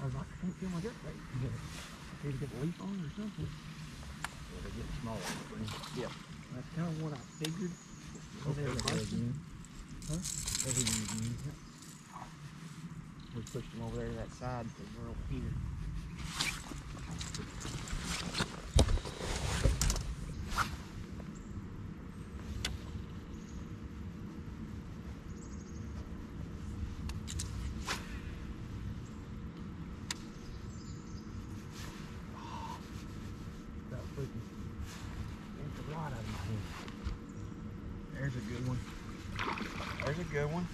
I was like, I can't feel my jerk bait. I need to get a leaf on or something. Well, they're getting smaller. Yep. That's kind of what I figured. They were busting. Huh? We pushed them over there to that side because we're over here. That freaking yanked a lot out of my hand. There's a good one. There's good one.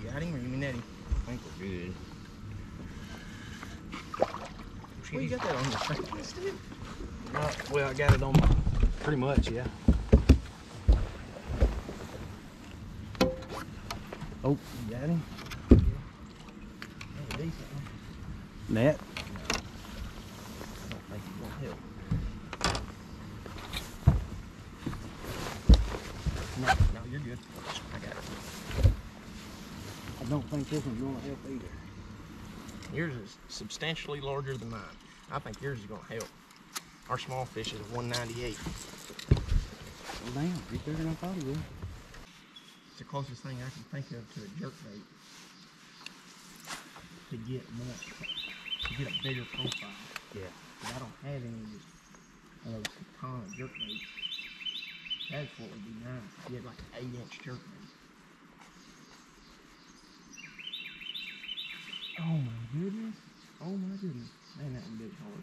You got him or you net him? I think we're good. Well, you got that on your face, dude. Uh, well, I got it on my, pretty much, yeah. Oh, you got him? That's a decent one. Net? I don't think it's gonna help. No, no, you're good. I got it. I don't think this one's gonna help either. Yours is substantially larger than mine. I think yours is gonna help. Our small fish is a 198. Well, damn, he's bigger than I thought he was. It's the closest thing I can think of to a jerk bait to get more, to get a bigger profile. Yeah. But I don't have any of uh, those, of jerk baits. That's what would be nice. You like an eight inch jerk bait. Oh my goodness. Oh my goodness. Man, that one bit hard.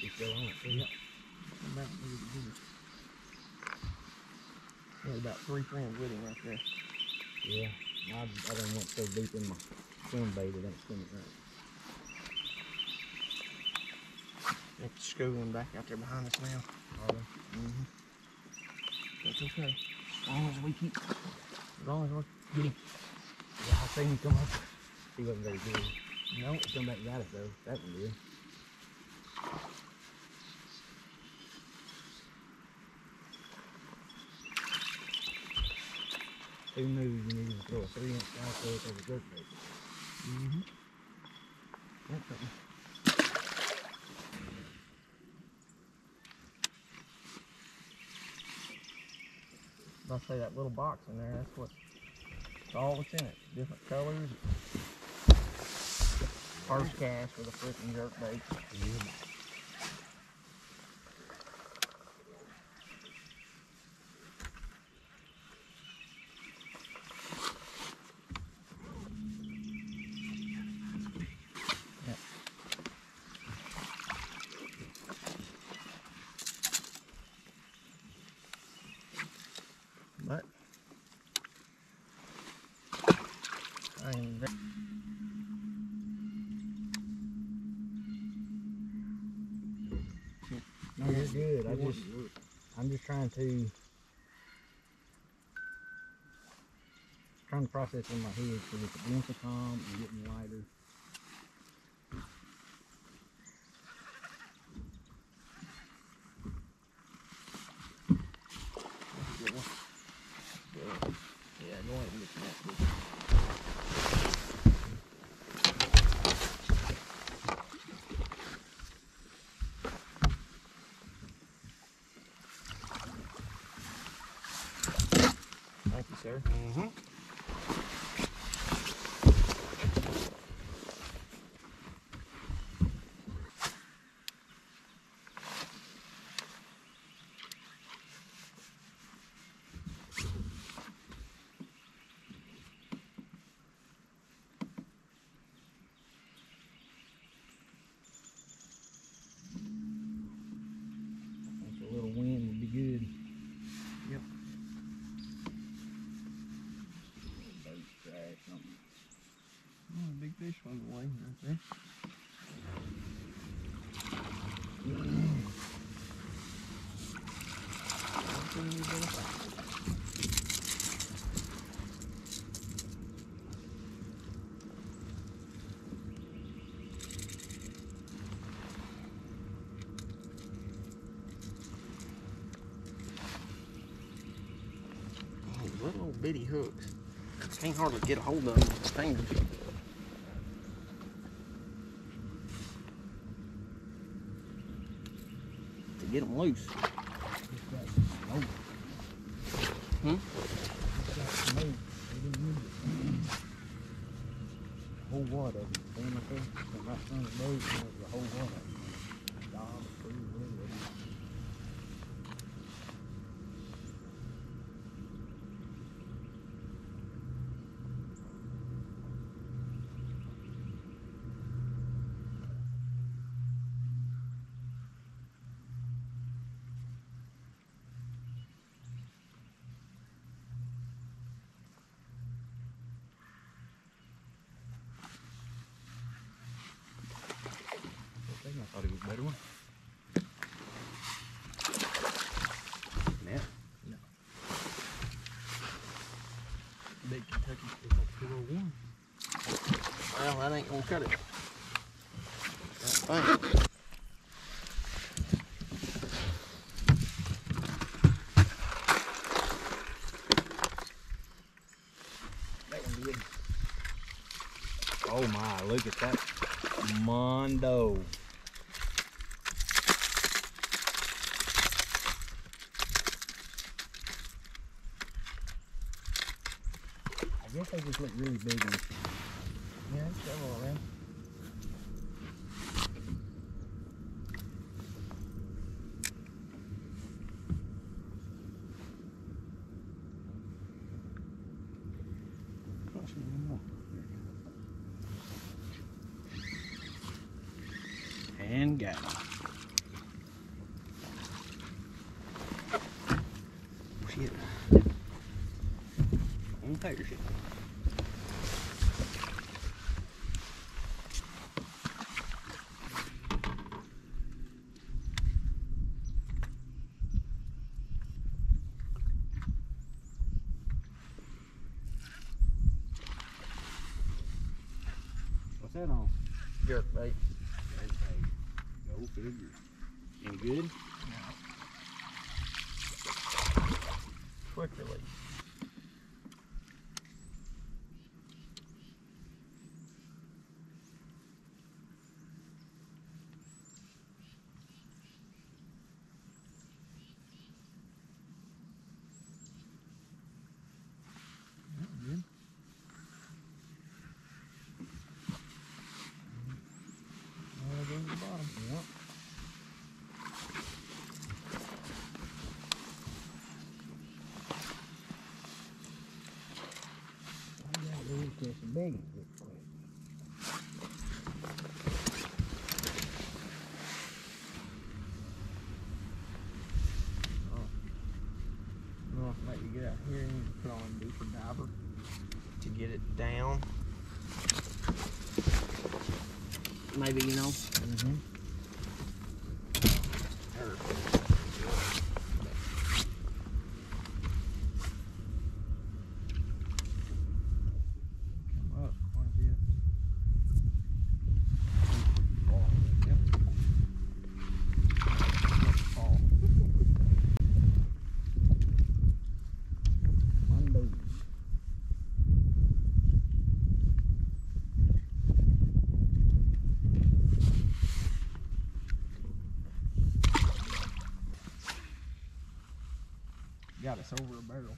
He's still on it. Yep. Come back look at this. He had about three friends with him right there. Yeah. I, I done went so deep in my swim bait it ain't swimming right. It's schooling back out there behind us now. Are they? Mm-hmm. That's okay. As long as we keep, as long as we're getting, Yeah, I seen him come up. He wasn't very good. No, He come back and got it though. That one did. Who knew you needed to throw a three inch fly fish over jerk bait? mm-hmm. That's something. I'll say that little box in there, that's what, that's all that's in it. Different colors. First cast with a freaking jerk bait. Yep. But I am very No, you're good. I just, I'm just trying to, trying to process in my head because it's an intercom and getting lighter. Oh, little bitty hooks. Can't hardly get a hold of them with my fingers. To get them loose. Hmm? Whole water. The whole water. That ain't gonna cut it. That one did. Oh my, look at that Mondo. I guess they just look really big and Yeah. That on? Jerk bait. Go figure. Any good? Quick release. Oh, catch some big real quick. Well, maybe get out here and put on a deeper diver to get it down. Maybe, you know. Mm-hmm. Come up quite a bit. Fall. Mondo. Got us over a barrel.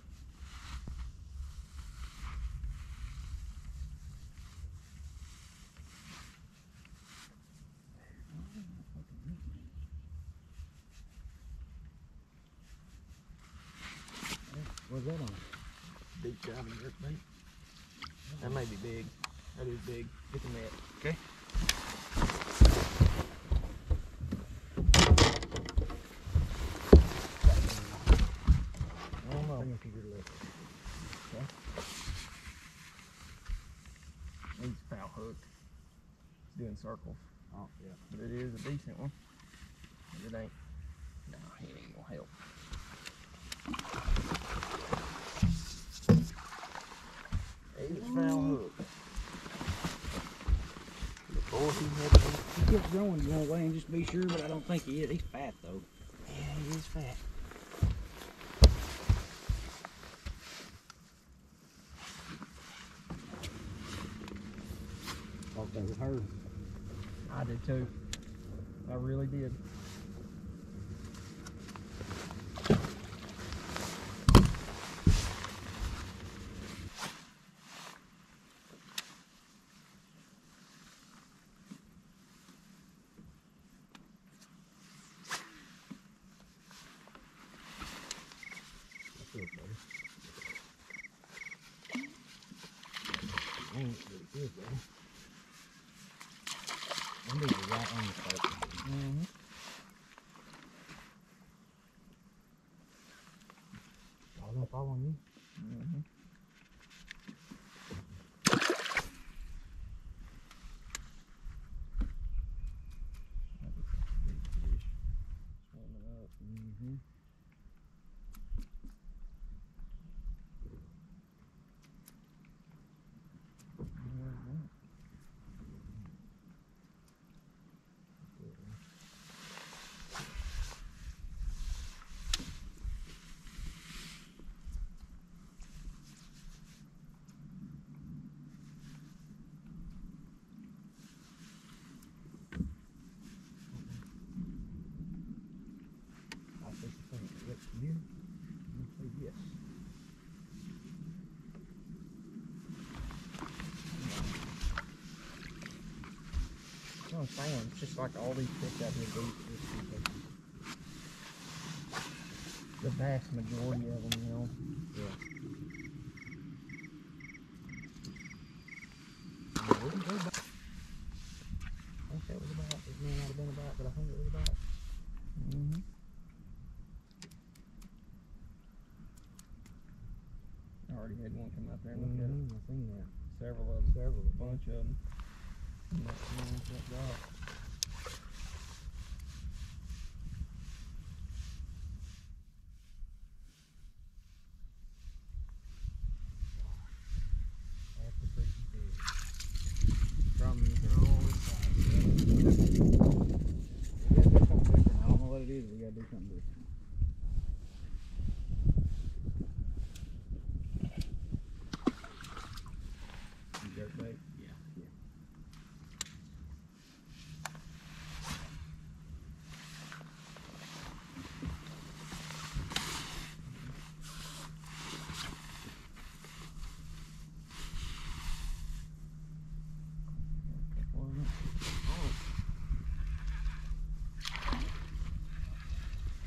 What's that on? Deep diving jerk bait. That may be big. That is big. Get the net. Okay. I don't know. Bring it to your left. Needs a foul hook. It's doing circles. Oh, yeah. But it is a decent one. But it ain't. No, he ain't gonna help. He's a foul hook. Before he had to He kept growing the wrong way and just be sure, but I don't think he is. He's fat though. Yeah, he is fat. Thought that was her. Did too. I really did. good, buddy. Them these are right on the surface. Mm-hmm. All gonna fall on you. Mm-hmm. Mm-hmm. I think the thing is from here. I'm gonna say yes. No, it's. It's just like all these fish out here. The vast majority of them, you know. Yeah, we can go back. I think that was about, it may not have been about, but I think it was about. Mm-hmm. I already had one come out there and look at it. Mhm, I seen that. Several of them. Several. A bunch of them. And that's the ones that got. We gotta do something different. I don't know what it is, we gotta do something different. Jerkbait? Yeah. Yeah.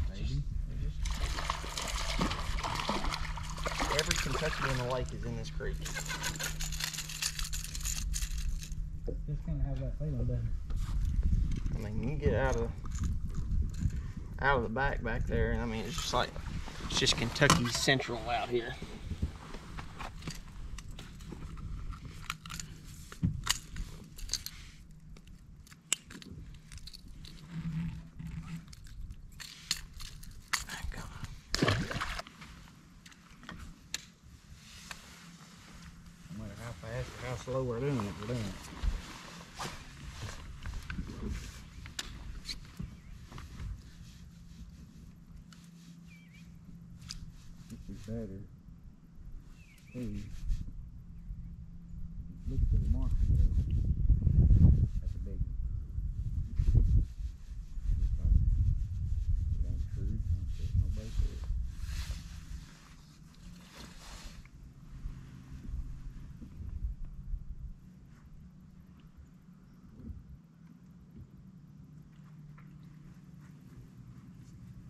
Maybe. Every Kentucky and the lake is in this creek. Just kinda have that feeling, doesn't it? I mean, you get out of out of the back back there, and I mean, it's just like it's just Kentucky Central out here. Slow we're doing it, we're doing it. This is better. Hey. Look at the mark there. That's a big one. Looks like it ain't true. Don't fit nobody for it.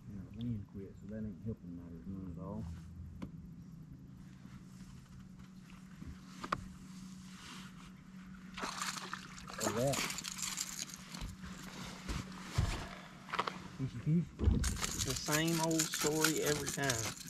Now the wind quit, so that ain't helping matters none at all. That. The same old story every time.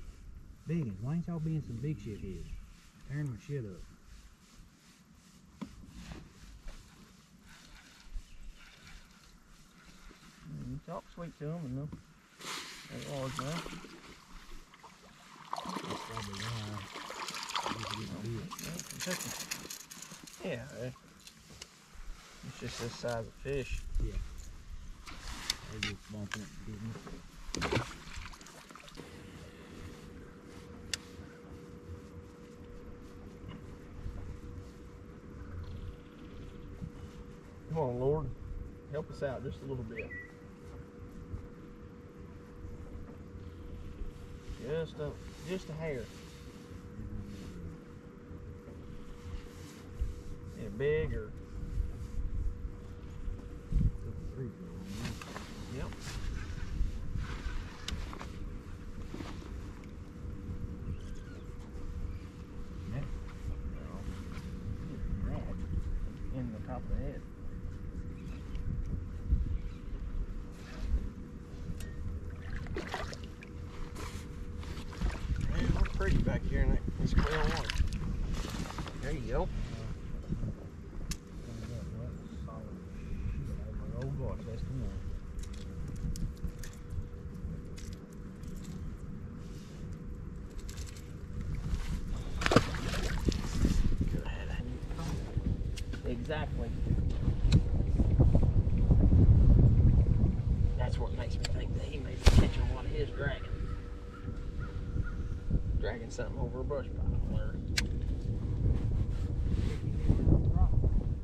Big ones. Why ain't y'all being some big shit here? Tearing my shit up. You talk sweet to them and they'll, they'll always know. That's probably why I used to get oh, big. Yeah, Yeah, it's just this size of fish. They just bumping it and getting it. Come on, Lord, help us out just a little bit. Just a, just a hair. Yeah, big or Took a three for one, yep. No. Rat in the top of the head. Man, we're pretty back here in that this clear water. There you go. Oh gosh, that's the one. Good. Exactly. That's what makes me think that he may be catching one of his dragons. Dragging something over a brush pile or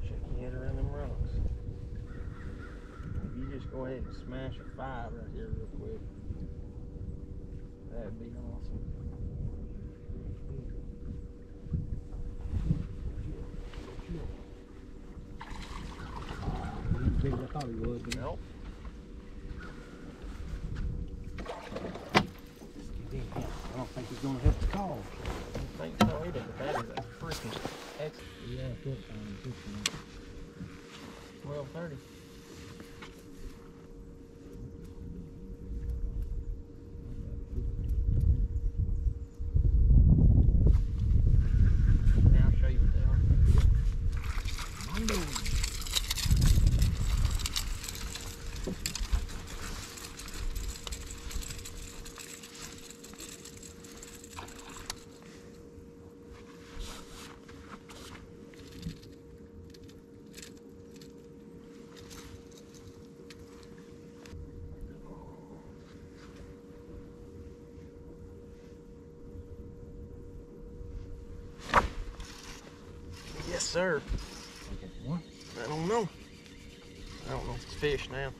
shaky head around them rocks. If you just go ahead and smash a five No. I don't think he's gonna help the call. I don't think so either, but that is a freaking excellent. Yeah, I put um, 1230. Sir. One. I don't know. I don't know if it's fish now.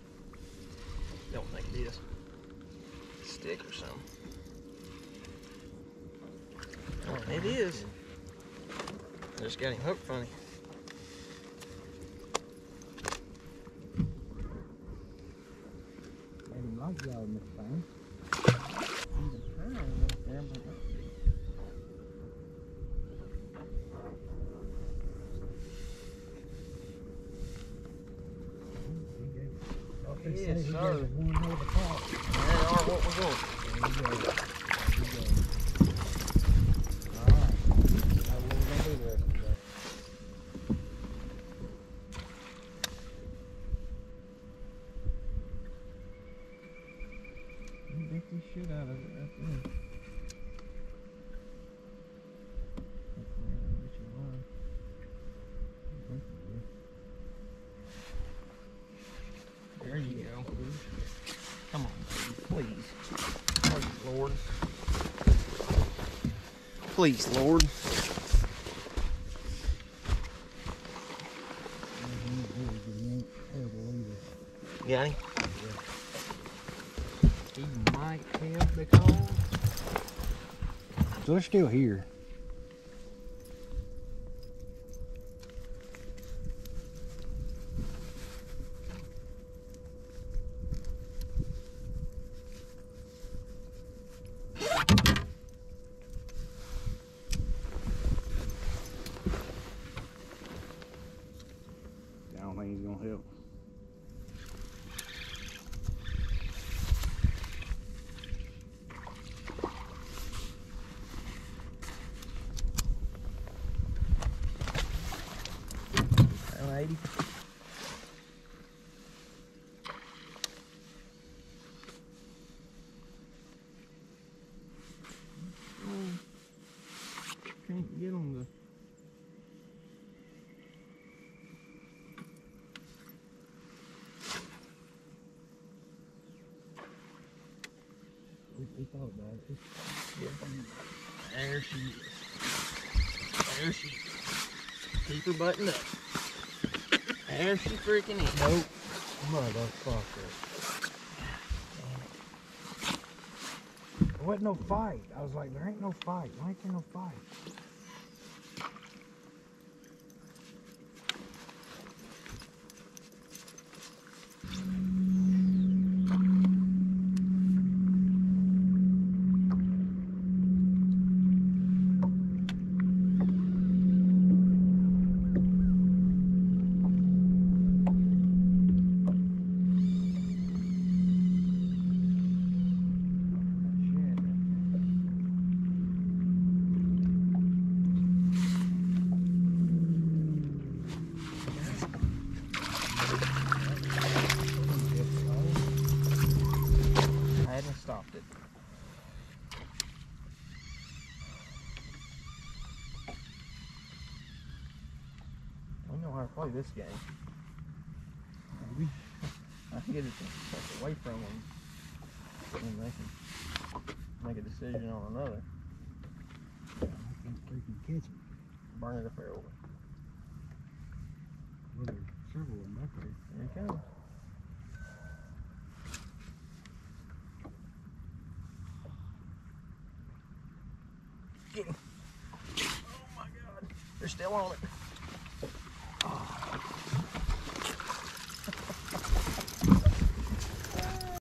Don't think it is. Stick or something. Oh, it is. I just got him hooked funny. Made him like y'all, Mr. Fine. Yes, he sir. gave us one hell of a talk. Are what we're going. There you go. There you go. Alright. Now what we gonna do the rest of the day? You beat the shit out of it right there. There you go. Come on, baby, please. Please, Lord. Please, Lord. Got him? He might have the call. So they're still here. 180. Mm. Can't get them to. We, thought about it. There she is. There she is. Keep her buttoned up. There she freaking is. Nope. Motherfucker. There wasn't no fight. I was like, there ain't no fight. Why ain't there no fight? Shit. I hadn't stopped it. To play this game. Maybe. I can get it to away from them, and they can make a decision on another. I can't freaking catch him. Burn it up there over. Well, there's several of them back there. Here he comes. Get him. Oh my god. They're still on it.